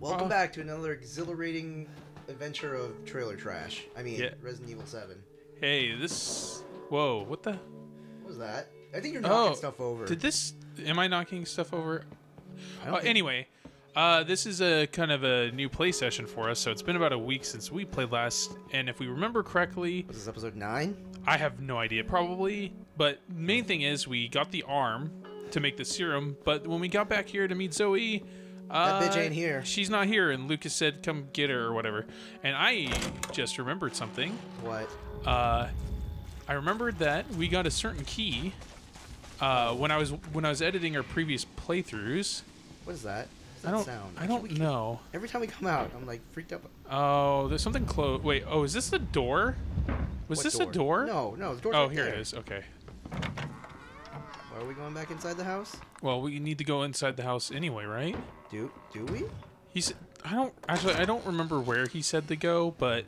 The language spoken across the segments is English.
Welcome Uh, back to another exhilarating adventure of trailer trash. I mean, Yeah. Resident Evil 7. Hey, this. Whoa, what the? What was that? I think you're knocking Oh, stuff over. Did this? Am I knocking stuff over? Uh, think- anyway, uh, this is a kind of a new play session for us. So it's been about a week since we played last, and if we remember correctly, Was this episode 9? I have no idea, probably. But main thing is we got the arm to make the serum, but when we got back here to meet Zoe. Uh, bitch ain't here. She's not here, and Lucas said, "Come get her" or whatever. And I just remembered something. What? uh, I remembered that we got a certain key uh, when I was when I was editing our previous playthroughs. What is that? That I don't sound? I don't know. Every time we come out, I'm like freaked out. Oh, there's something close. Wait, oh, is this the door? Was What this a door? No, no, the door's Oh, right here there. it is. Okay. Are we going back inside the house? Well, we need to go inside the house anyway, right? Do do we? He said, I don't actually. I don't remember where he said to go, but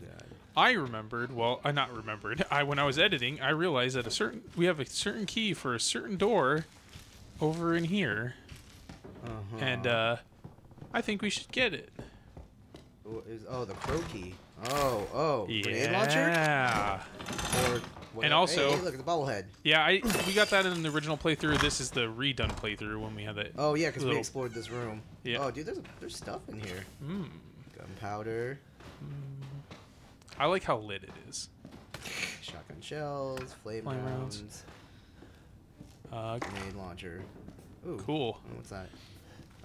I remembered. Well, I not remembered. I when I was editing, I realized that a certain we have a certain key for a certain door over in here. Uh-huh. and uh, I think we should get it. Oh, is- oh, the crow key. Oh, oh, grenade launcher. Yeah, Or what- And also- hey, hey, look at the bobblehead. yeah. I we got that in the original playthrough. This is the redone playthrough when we had that. Oh yeah, because we explored this room. Yeah. Oh, dude, there's there's stuff in here. Mm. Gunpowder, I like how lit it is. shotgun shells, flame, Flame rounds. rounds, Uh, grenade launcher. Ooh, cool. oh, What's that?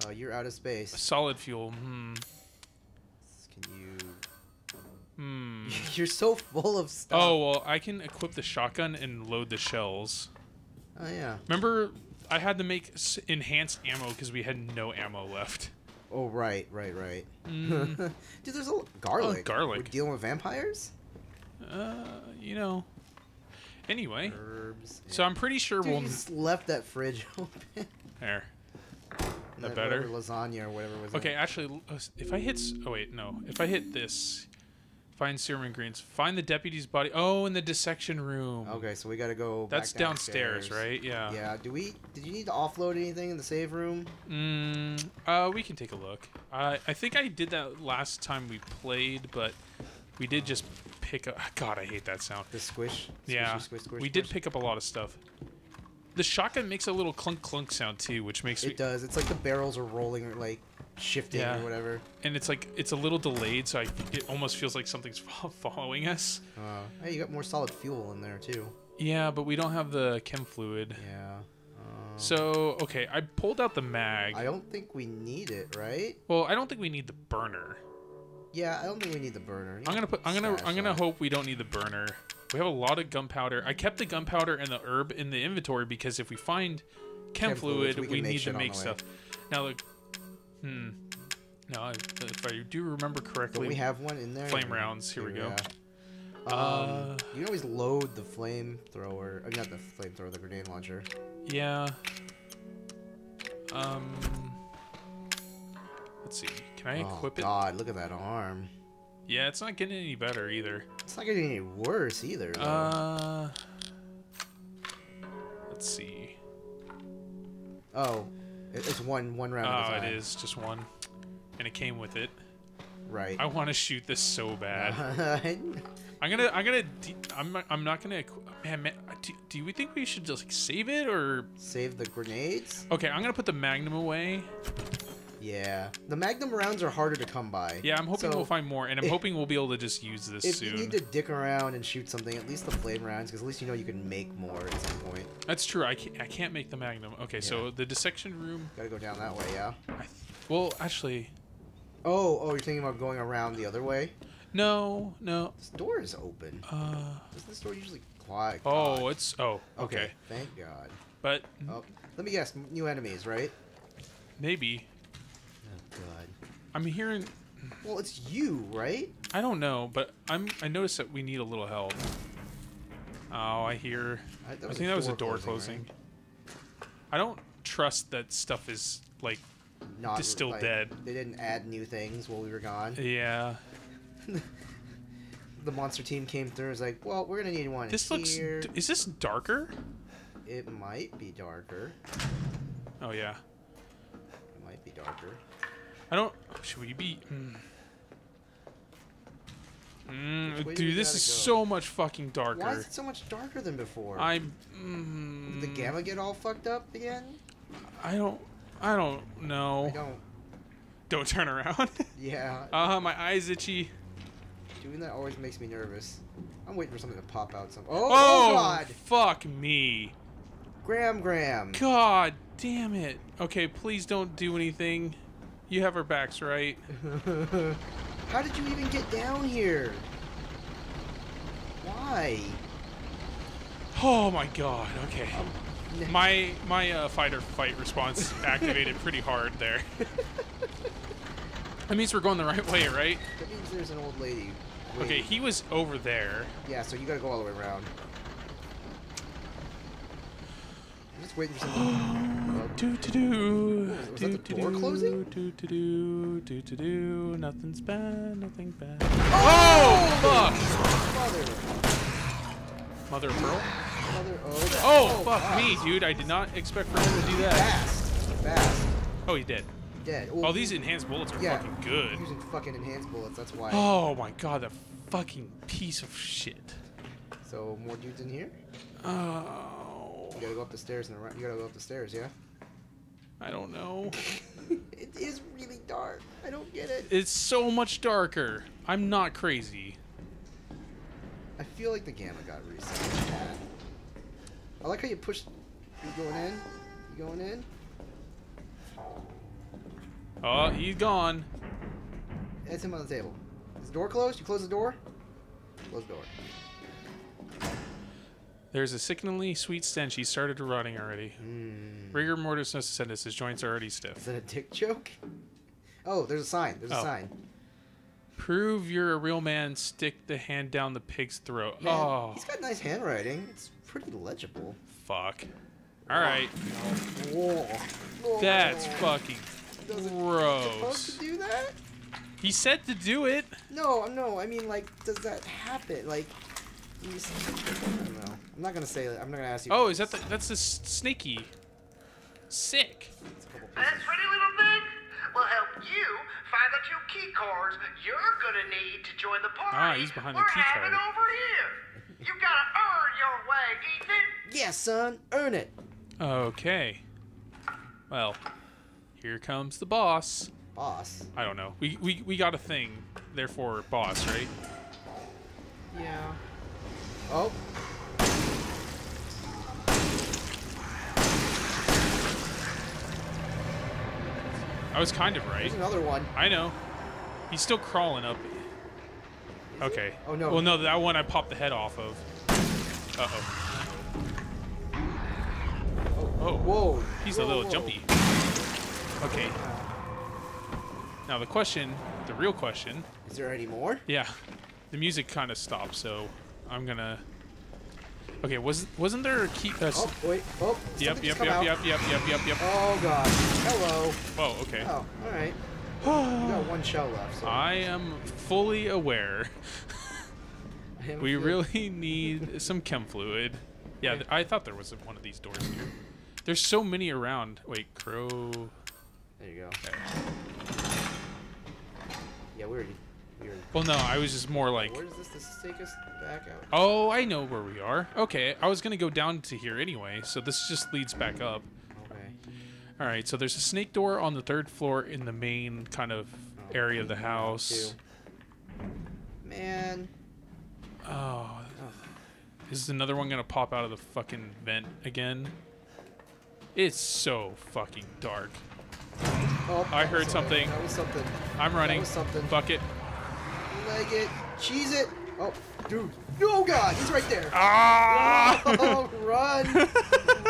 Oh, you're out of space. Solid fuel. Hmm. Can you? Hmm. You're so full of stuff. Oh well, I can equip the shotgun and load the shells. Oh yeah. Remember, I had to make enhanced ammo because we had no ammo left. Oh right, right, right. Mm, Dude, there's a garlic. Oh, garlic. We're dealing with vampires. uh, you know. Anyway, Herbs. so I'm pretty sure Dude, we'll you just left that fridge open. there. That better? Lasagna or whatever was. Okay, it. actually, uh, if I hit, oh wait, no, if I hit this, find serum ingredients, find the deputy's body. Oh, in the dissection room. Okay, so we gotta go. That's downstairs, downstairs, right? Yeah. Yeah. Do we? Did you need to offload anything in the save room? Mm, uh, we can take a look. I I think I did that last time we played, but we did just pick up. God, I hate that sound. The squish. Yeah, squish, squish, we did pick up a lot of stuff. The shotgun makes a little clunk clunk sound too, which makes it me, It does. It's like the barrels are rolling like shifting Yeah. or whatever. and it's like it's a little delayed, so I, it almost feels like something's following us. Uh, hey, you got more solid fuel in there too. Yeah, but we don't have the chem fluid. Yeah. Um, So okay, I pulled out the mag. I don't think we need it, right? well, I don't think we need the burner. Yeah, I don't think we need the burner. I'm gonna put. I'm gonna. I'm gonna that. hope we don't need the burner. We have a lot of gunpowder. I kept the gunpowder and the herb in the inventory because if we find chem, Chem fluid, we we, need to make the stuff. Now, look. Hmm. No, I- if I do remember Don't correctly, we have one in there? flame rounds. Here we go. yeah. Um, Uh, you can always load the flamethrower. I mean, not the flamethrower, the grenade launcher. Yeah. Um. Let's see. Can I oh, equip it? God, look at that arm. Yeah, it's not getting any better either. It's not getting any worse either. Though. Uh. Let's see. oh, it's one one round Oh, it is just one, and it came with it. Right. I want to shoot this so bad. I'm gonna, I'm gonna, de- I'm, not- I'm not gonna. Man, man, uh, do, do we think we should just like save it or? Save the grenades. Okay, I'm gonna put the magnum away. Yeah, the magnum rounds are harder to come by. Yeah, I'm hoping So, we'll find more, and I'm if- hoping we'll be able to just use this If soon. you need to dick around and shoot something, at least the flame rounds, because at least you know you can make more at some point. That's true. I can't, I can't make the magnum. Okay, so the dissection room. Gotta go down that way, yeah. I th- well, actually, Oh, oh, you're thinking about going around the other way? no, no. This door is open. Uh, Isn't this door usually quiet? oh, it's oh, okay. Thank God. But Oh, let me guess. New enemies, right? maybe. I'm hearing. Well, it's you, right? I don't know, but I'm. I noticed that we need a little help. Oh, I hear. I, I think that was a door right? closing. I don't trust that stuff is like. Not still like, dead. They didn't add new things while we were gone. Yeah. The monster team came through. and was like, well, we're gonna need one This looks. here. Is this darker? It might be darker. Oh yeah. It might be darker. I don't. Should we be? Mm. Mm, Which way do we dude, this is go? so much fucking darker. Why is it so much darker than before? I'm. Mm, Did the gamma get all fucked up again? I don't. I don't know. I don't. Don't turn around. Yeah, uh, huh, my eyes itchy. doing that always makes me nervous. I'm waiting for something to pop out. Some. Oh, Oh, oh God! fuck me. Graham, Graham. God damn it. Okay, please don't do anything. You have our backs, right? How did you even get down here? Why? Oh my god. Okay. Um, My my uh, fight or fight response activated pretty hard there. That means we're going the right way, right? That means there's an old lady. Okay, he was over there. Yeah, so you gotta go all the way around. I'm just waiting for something. Do to do. Do the to do. closing? Do to do. Do to do. Nothing's bad. Nothing bad. Oh! fuck! Mother. Mother pearl. Mother. Oh, Oh, fuck me, dude! I did not expect for him to do that. Fast. Fast. Oh, he's dead. Dead. Oh, these enhanced bullets are yeah, fucking good. Using fucking enhanced bullets, that's why. Oh my god, that fucking piece of shit. So, more dudes in here? Oh, You gotta go up the stairs and around. You gotta go up the stairs, yeah? I don't know. it is really dark. I don't get it. It's so much darker. I'm not crazy. I feel like the gamma got reset. I like how you push. You going in? You going in? Oh, he's gone. That's him on the table. Is the door closed? You close the door? Close the door. There's a sickeningly sweet stench. He started rotting already. Hmm. Rigor mortis nocitendus. His joints are already stiff. Is that a dick joke? Oh, there's a sign. There's a Oh. sign. Prove you're a real man. Stick the hand down the pig's throat. Man, oh, He's got nice handwriting. It's pretty legible. fuck. All right, Whoa. Whoa. that's fucking Does gross. to do that? He said to do it. No, no. I mean, like, does that happen? Like, you just, I don't know. I'm not gonna say. I'm not gonna ask you. Oh, is that the, that's the s- snaky? Sick. It's a couple That pretty little thing will help you find the two key cards you're gonna need to join the party Ah, he's behind the we're key having card. over here. You gotta earn your way, Ethan. Yeah, son. Earn it. Okay. Well, here comes the boss. Boss. I don't know. We we, we got a thing. Therefore, boss, right? Yeah. Oh. I was kind of right. There's another one. I know. He's still crawling up. Okay. Oh, no. Well, no, that one I popped the head off of. Uh oh. Oh. Whoa. He's a little whoa. jumpy. Okay. Now the question, the real question, Is there any more? yeah, the music kind of stopped, so I'm gonna. Okay, was wasn't there a key? Uh, Oh, wait. Oh. yep, yep, yep, out. yep, yep, yep, yep, yep. Oh god. Hello. Whoa, okay. Oh, all right. We got one shell left. So I am fully aware. We really need some chem fluid. Yeah, th- I thought there was one of these doors here. There's so many around. Wait, crow. There you go. Okay. Yeah, we already. We Well, no, I was just more like. where does this, this take us back out? Oh, I know where we are. Okay, I was gonna go down to here anyway, so this just leads back up. Okay. All right, so there's a snake door on the third floor in the main kind of oh, area of the house. Man. Oh, is another one gonna pop out of the fucking vent again? It's so fucking dark. Oh, I heard something. That was something. I'm running. That was something. Fuck it. Leg it. Cheese it. Oh, dude. Oh god, he's right there. Ah! Oh, run!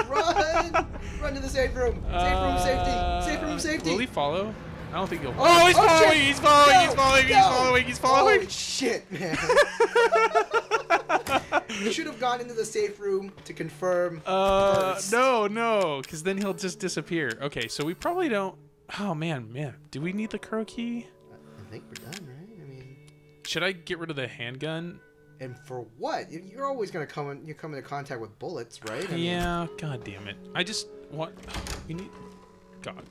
run! Run to the safe room. Safe room safety. Safe room Uh, safety. Will he follow? I don't think he'll. Oh, Oh, he's oh, following! shit! He's following! He's No, following! He's following! He's following! Holy shit, man. you should have gone into the safe room to confirm. Uh, first. no, no, because then he'll just disappear. Okay, so we probably don't. Oh man, man, do we need the crow key? I think we're done, right? I mean, Should I get rid of the handgun? and for what? You- You're always gonna come in. You come into contact with bullets, right? I mean, Yeah. God damn it! I just want. We need. God.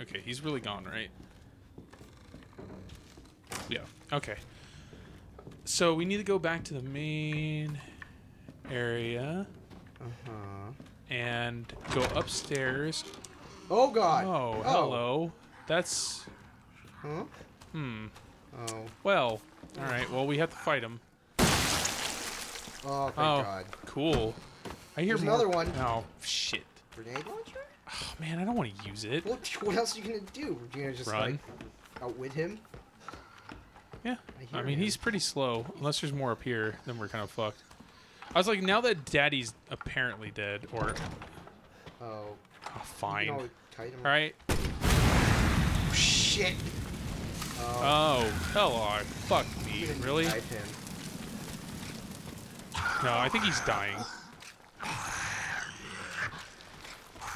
Okay, he's really gone, right? Yeah. Okay. So we need to go back to the main area Uh-huh. and go upstairs. Oh god. Oh, hello. That's Huh? hmm. Oh. Well, all right. Well, we have to fight him. Oh, thank Oh. god. Cool. I hear There's more- another one. Oh shit. Grenade launcher? Oh man, I don't want to use it. What, what else are you gonna do? You're gonna just Run. like outwit him? Yeah. I I, mean, him. he's pretty slow. Unless there's more up here, then we're kind of fucked. I was like, now that Daddy's apparently dead, or Oh. oh, You fine. All him. Shit. Oh. Oh, Kellogg. Fuck didn't Really? him. No, I think he's dying.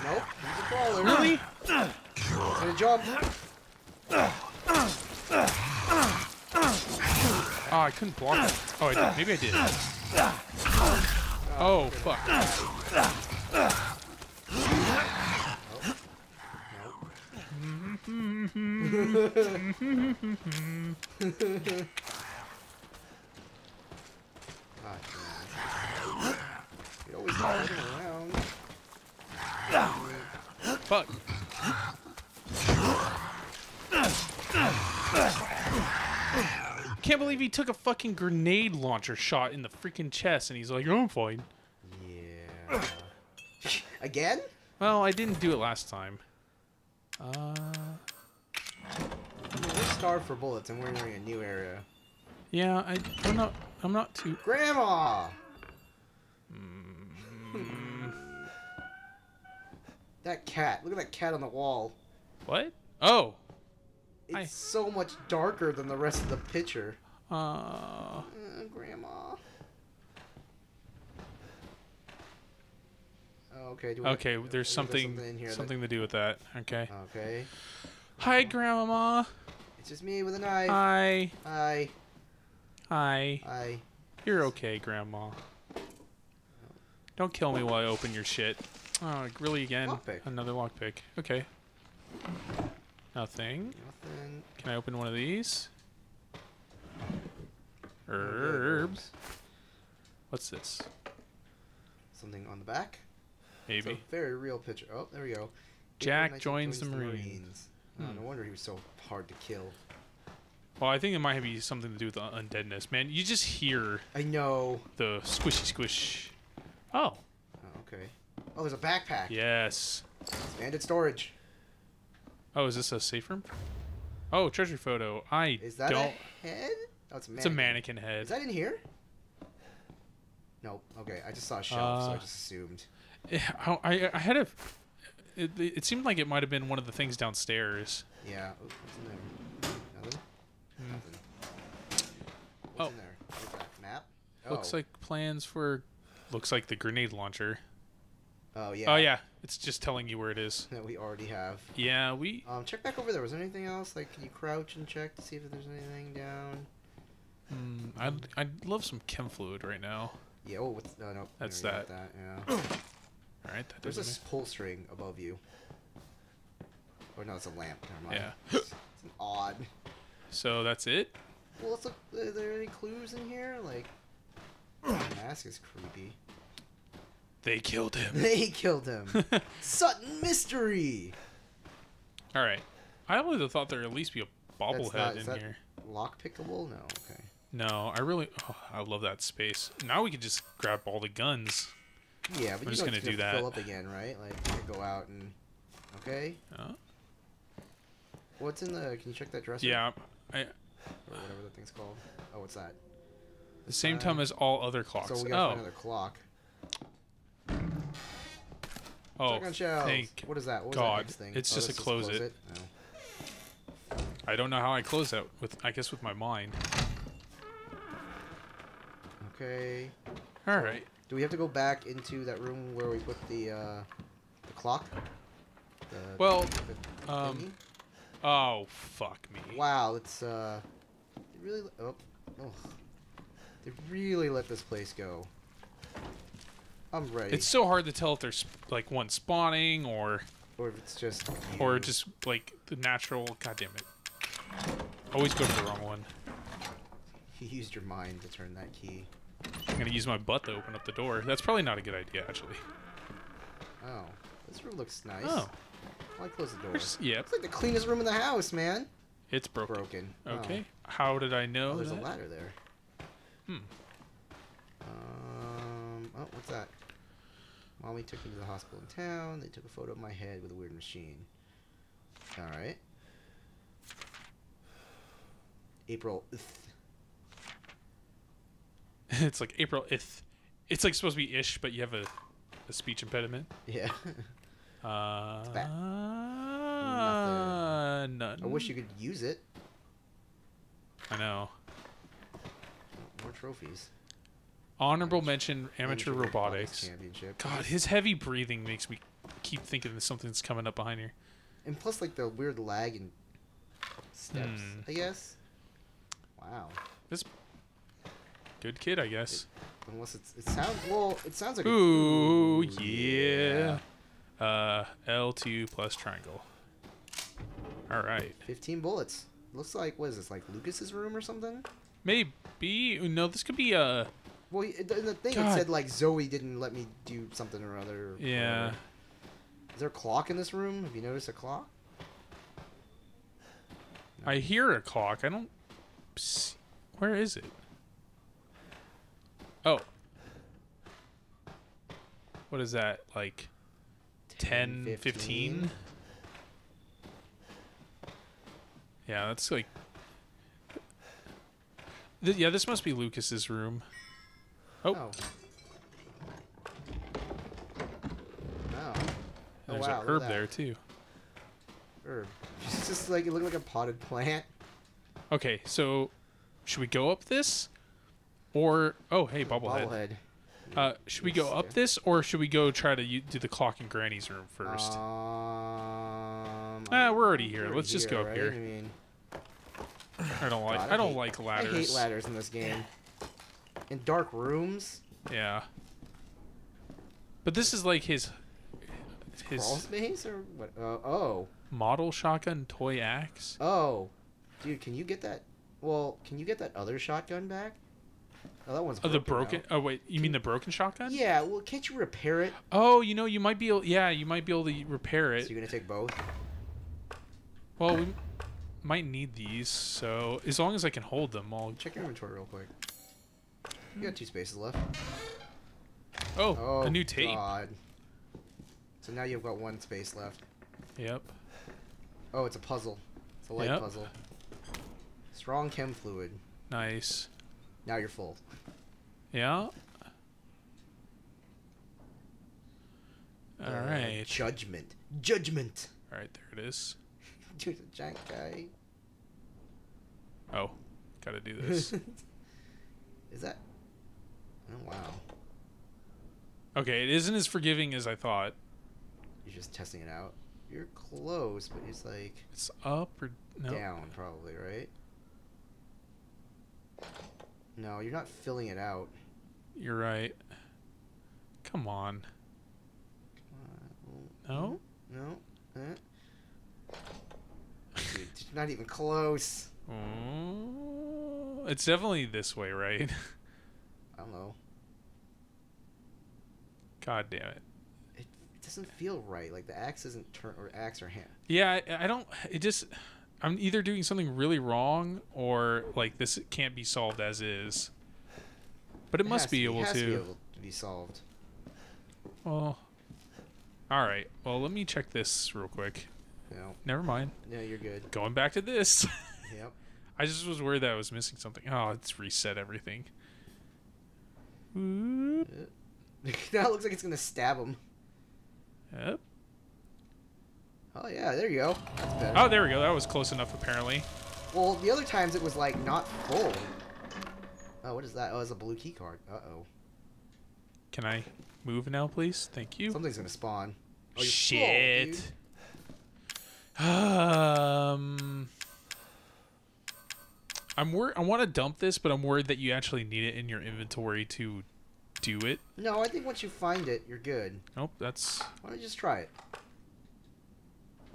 Nope. He's a crawler. Really? He's gonna jump. Oh, I couldn't block it. Oh, I did. Maybe I did. Oh, fuck. God damn. You always got him around. Fuck. Can't believe he took a fucking grenade launcher shot in the freaking chest and he's like, oh, I'm fine. Yeah. Again? Well, I didn't do it last time. Uh, we're starved for bullets and we're entering a new area. yeah, I, I'm not, I'm not too. Grandma! Mm. that cat. Look at that cat on the wall. What? Oh. It's Hi. so much darker than the rest of the picture. Uh. Uh, grandma. Okay. Do we Okay, have- there's something, in here that- something to do with that. Okay. Okay. Hi, Grandma. It's just me with a knife. Hi. Hi. Hi. Hi. You're okay, Grandma. Don't kill me while I open your shit. Oh, really again? Lockpick. Another lockpick. Okay. Nothing. Nothing. Can I open one of these? Herbs. What's this? Something on the back. Maybe. a very real picture. Oh, there we go. Jack Knight joins the Marines. Oh, Hmm. no wonder he was so hard to kill. Well, I think it might be something to do with the undeadness. Man, you just hear I know. the squishy squish. Oh, Oh, okay. Oh, there's a backpack. yes. Expanded storage. Oh, is this a safe room? Oh, treasure photo. I Is that don't. a head? Oh, it's a mannequin. It's a mannequin head. Is that in here? Nope. Okay, I just saw a shelf, so I Uh, just assumed. Yeah, I, I, had a. It, it seemed like it might have been one of the things downstairs. Yeah. Oh, what's in there? Nothing? Hmm. Nothing. What's Oh. in there? What's that? Map? Looks Oh. like plans for. Looks like the grenade launcher. Oh, yeah. Oh yeah, it's just telling you where it is. That we already have. Yeah, we. Um, check back over there. Was there anything else? Like, can you crouch and check to see if there's anything down? Mm, I'd I'd love some chem fluid right now. Yeah. Oh, what's no, no. That's we already got that. that. Yeah. All right, that There's a doesn't. pull string above you. Or no, it's a lamp. Never mind. Yeah. It's, it's an odd. So that's it. Well, let's look. Are there any clues in here? Like, the mask is creepy. They killed him. They killed him. Sutton mystery. All right. I would have thought there'd at least be a bobblehead not- in that here. Lock pickable? No. Okay. No, I really. Oh, I love that space. Now we can just grab all the guns. Yeah, but you just know gonna do that. Fill up again, right? Like you go out and. Okay. Uh, What's in the? Can you check that dresser? yeah. I, Or whatever that thing's called. Oh, what's that? The same time as all other clocks. So we gotta oh. find another clock. Oh. Thank What is that? What God. that? It's Oh, just a close it. Oh. I don't know how I close that with. I guess with my mind. Okay. All right. Do we have to go back into that room where we put the uh, the clock? The, Well, the um. Oh fuck me. Wow, it's uh, they really oh, oh, they really let this place go. I'm ready. It's so hard to tell if there's like one spawning or or if it's just or just like the natural. God damn it. Always go to the wrong one. You used your mind to turn that key. I'm gonna use my butt to open up the door. That's probably not a good idea, actually. Oh, this room looks nice. Oh, Why close the door? there's, yep, It's like the cleanest room in the house, man. it's broken. Broken. Oh. Okay, how did I know Oh, there's that? a ladder there. Hmm. Um. Oh, what's that? Mommy took me to the hospital in town. They took a photo of my head with a weird machine. All right. April. it's like April. It's it's like supposed to be ish, but you have a, a speech impediment. Yeah. Uh, bad. none. I wish you could use it. I know. Trophies. Honorable mention, amateur robotics. championship. God, his heavy breathing makes me keep thinking that something's coming up behind here. And plus, like the weird lag and steps. Hmm. I guess. Wow. This good kid, I guess. Unless it's it sounds well. It sounds like. a- Ooh, yeah. Uh, L2 plus triangle. All right. Fifteen bullets. Looks like what is this? Like Lucas's room or something? Maybe no. This could be a. Well, the thing it said like Zoe didn't let me do something or other. or Yeah. whatever. Is there a clock in this room? Have you noticed a clock? I hear a clock. I don't. see- Where is it? Oh. What is that? Like 10, 15? Yeah, that's like. Th- yeah, this must be Lucas's room. Oh, Oh. Wow. Oh, there's wow, a herb there too. Herb. It's just like it looked like a potted plant. Okay, so should we go up this, or oh hey bobblehead? Bobblehead. Uh, should we go up this, or should we go try to do the clock in Granny's room first? Um. Ah, we're already here. we're Let's just go up right? here. I mean, I don't like. God, I don't hate- like ladders. I hate ladders in this game. In dark rooms. Yeah. But this is like his Crawl his space or what? Uh, oh. model shotgun toy axe. Oh. Dude, can you get that? Well, can you get that other shotgun back? Oh, that one's Oh, the broken. broken. Oh wait, you mean the broken shotgun? Yeah. Well, can't you repair it? Oh, you know, you might be. Able, yeah, you might be able to repair it. So you're gonna take both? Well, we might need these, so as long as I can hold them, I'll. Check your inventory real quick. You got two spaces left. Oh, Oh, a new tape. God. So now you've got one space left. Yep. Oh, it's a puzzle. It's a light Yep. puzzle. Strong chem fluid. Nice. Now you're full. Yeah. All Uh, right. Judgment. Judgment. All right, there it is. Dude, the giant guy. Oh, gotta do this. Is that? Oh wow. okay, it isn't as forgiving as I thought. You're just testing it out. You're close, but it's like It's up or no? down, probably, right? No, you're not filling it out. You're right. Come on. Uh, No? No. Eh. Not even close. Oh, it's definitely this way, right? I don't know. God damn it. It, it doesn't feel right. Like the axe isn't turn or axe or hand. Yeah, I, I don't. It just. I'm either doing something really wrong or like this can't be solved as is. But it, must be to able it has to. to be able to be solved. Well. All right. Well, let me check this real quick. Know. Never mind. No, you're good. Going back to this. Yep. I just was worried that I was missing something. Oh, it's reset everything. It looks like it's gonna stab him. Yep. Oh yeah, there you go. That's better. Oh, there we go. That was close enough, apparently. Well, the other times it was like not full. Oh, what is that? Oh, it's a blue key card. Uh oh. Can I move now, please? Thank you. Something's gonna spawn. Oh, full, Shit. dude. Um, I'm worried. I want to dump this, but I'm worried that you actually need it in your inventory to do it. No, I think once you find it, you're good. Nope, that's Why don't you just try it?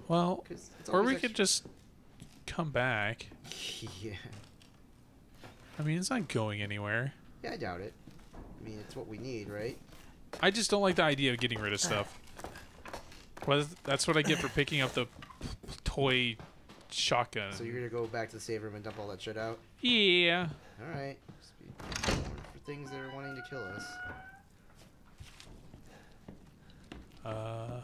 Well, Or we could just come back. yeah. I mean, it's not going anywhere. Yeah, I doubt it. I mean, it's what we need, right? I just don't like the idea of getting rid of stuff. Well, that's what I get for picking up the toy shotgun. So you're gonna go back to the save room and dump all that shit out? yeah. All right. For things that are wanting to kill us. Uh.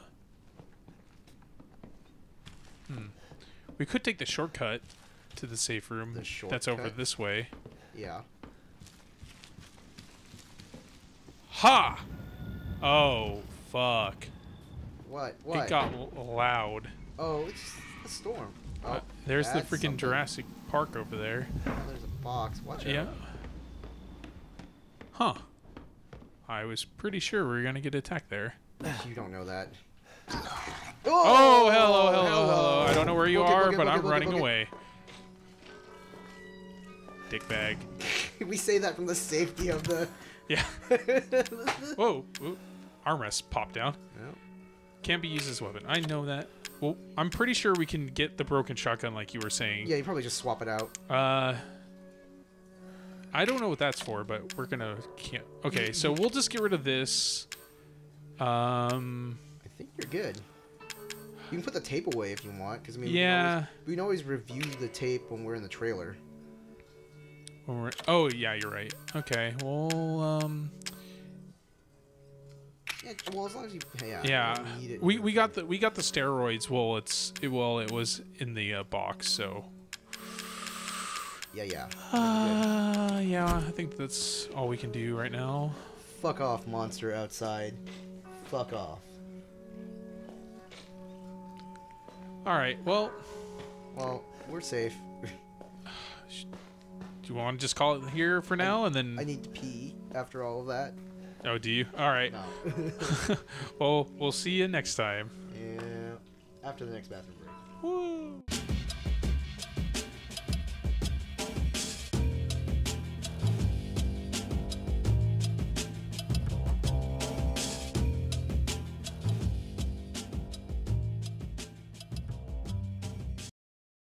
Hmm. We could take the shortcut to the safe room. The That's over this way. Yeah. Ha! Oh, fuck. What? What? It got loud. Oh, it's just the storm. Oh, Uh, there's the freaking something. Jurassic Park over there. Oh, there's a box. Watch Yeah. out. Huh. I was pretty sure we were gonna get attacked there. You don't know that. Oh, hello, hello, hello. I don't know where you are, but I'm running away. Dick bag. we say that from the safety of the. Yeah. Whoa. Ooh. Armrest popped down. No. Can't be used as a weapon. I know that. Well, I'm pretty sure we can get the broken shotgun like you were saying. Yeah, you probably just swap it out. Uh, I don't know what that's for, but we're gonna can't. Okay, so we'll just get rid of this. Um, I think you're good. You can put the tape away if you want, because I mean, Yeah. we can, always, we can always review the tape when we're in the trailer. when we're- oh yeah, you're right. Okay, well, um, well, as long as you, yeah, yeah, you need it we we got the we got the steroids. Well, it's it, well, it was in the uh, box, so. Yeah, yeah. Uh, yeah, I think that's all we can do right now. Fuck off, monster outside. Fuck off. All right, well, Well, we're safe. do you want to just call it here for now, and then? I need to pee after all of that. Oh, do you? All right. No. well, we'll see you next time. yeah. After the next bathroom break. Woo.